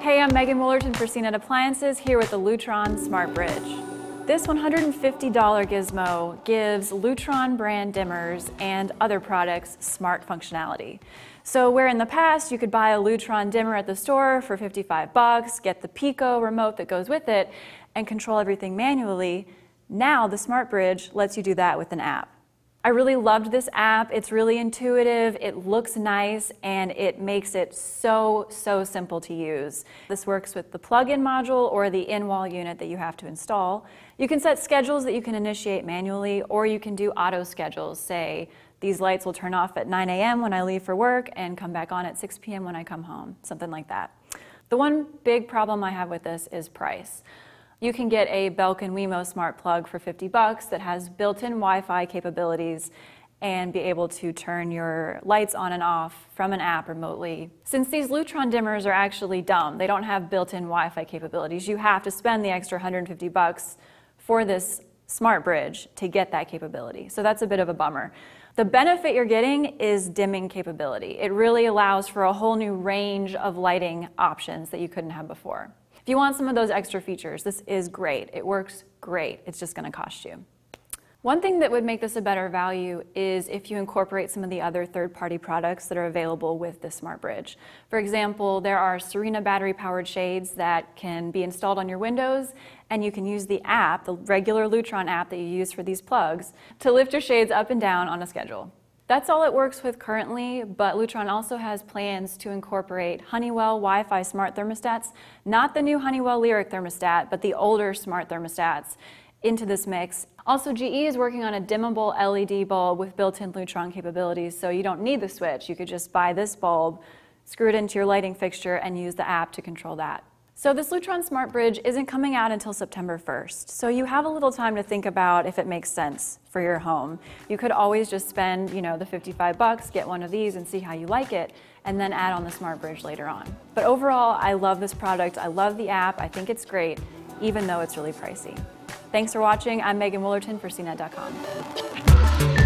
Hey, I'm Megan Wollerton for CNET Appliances here with the Lutron Smart Bridge. This $150 gizmo gives Lutron brand dimmers and other products smart functionality. So where in the past you could buy a Lutron dimmer at the store for 55 bucks, get the Pico remote that goes with it, and control everything manually, now the Smart Bridge lets you do that with an app. I really loved this app. It's really intuitive, it looks nice, and it makes it so, so simple to use. This works with the plug-in module or the in-wall unit that you have to install. You can set schedules that you can initiate manually, or you can do auto schedules. Say, these lights will turn off at 9 a.m. when I leave for work and come back on at 6 p.m. when I come home, something like that. The one big problem I have with this is price. You can get a Belkin Wemo smart plug for 50 bucks that has built-in Wi-Fi capabilities and be able to turn your lights on and off from an app remotely. Since these Lutron dimmers are actually dumb, they don't have built-in Wi-Fi capabilities, you have to spend the extra 150 bucks for this smart bridge to get that capability. So that's a bit of a bummer. The benefit you're getting is dimming capability. It really allows for a whole new range of lighting options that you couldn't have before. If you want some of those extra features, this is great. It works great. It's just going to cost you. One thing that would make this a better value is if you incorporate some of the other third-party products that are available with the Smart Bridge. For example, there are Serena battery-powered shades that can be installed on your windows, and you can use the app, the regular Lutron app that you use for these plugs, to lift your shades up and down on a schedule. That's all it works with currently, but Lutron also has plans to incorporate Honeywell Wi-Fi smart thermostats, not the new Honeywell Lyric thermostat, but the older smart thermostats into this mix. Also, GE is working on a dimmable LED bulb with built-in Lutron capabilities, so you don't need the switch. You could just buy this bulb, screw it into your lighting fixture, and use the app to control that. So this Lutron Smart Bridge isn't coming out until September 1st, so you have a little time to think about if it makes sense for your home. You could always just spend, you know, the 55 bucks, get one of these and see how you like it, and then add on the Smart Bridge later on. But overall, I love this product. I love the app. I think it's great, even though it's really pricey. Thanks for watching. I'm Megan Wollerton for CNET.com.